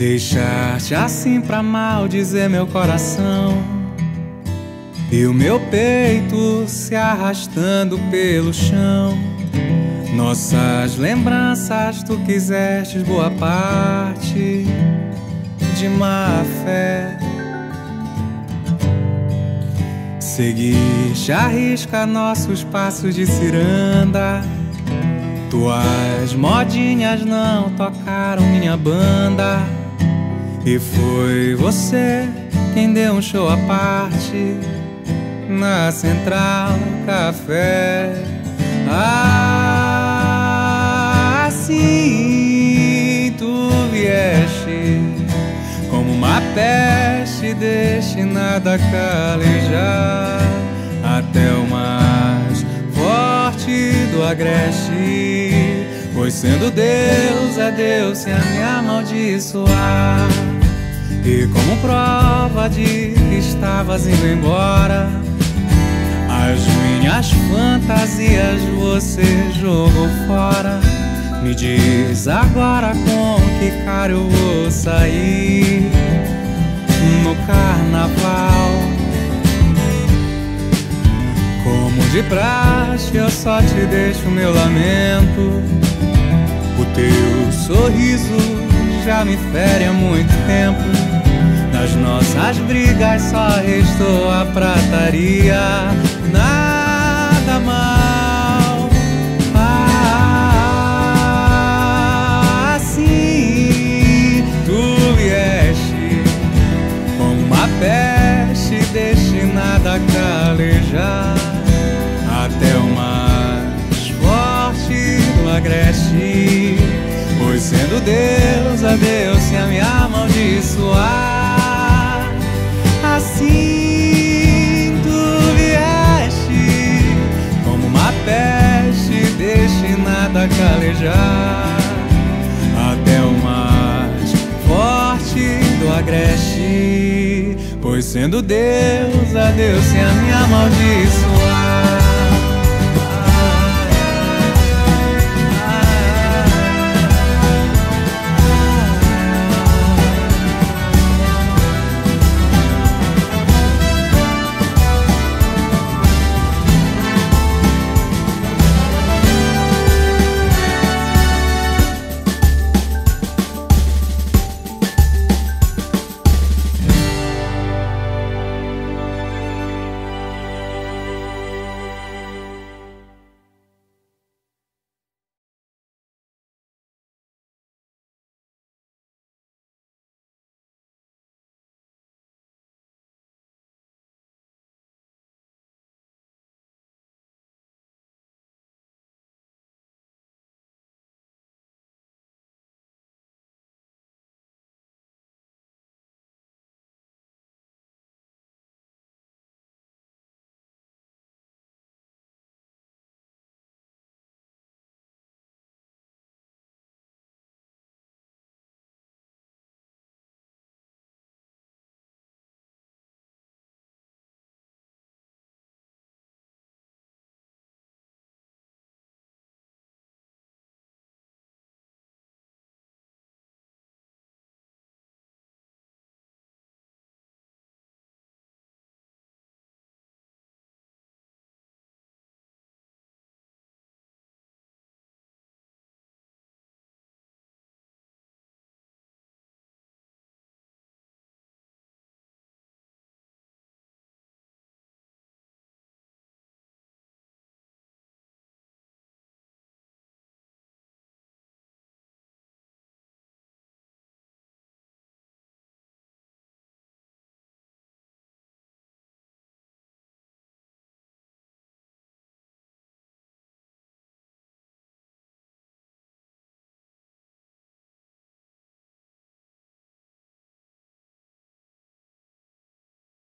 Deixar-te assim pra mal dizer meu coração. E o meu peito se arrastando pelo chão. Nossas lembranças tu quisestes boa parte De má fé. Seguiste a risca nossos passos de ciranda. Tuas modinhas não tocaram minha banda e foi você quem deu um show à parte na Central Café. Assim tu vieste como uma peste destinada a calejar até o mais forte do agreste. Pois sendo Deus é Deus se a me amaldiçoar. E como prova de que estavas indo embora, as minhas fantasias você jogou fora. Me diz agora com que cara eu vou sair no carnaval. Como de praxe, eu só te deixo meu lamento. O teu sorriso já me fere há muito tempo. Nas nossas brigas só restou a prataria. Nada mal. Assim tu vieste como uma peste destinada a calejar até o mais forte do agreste. Sendo Deus, a Deus se a me amaldiçoar Assim tu vieste Como uma peste destinada a calejar Até o mais forte do agreste. Pois sendo Deus, a Deus se a me amaldiçoar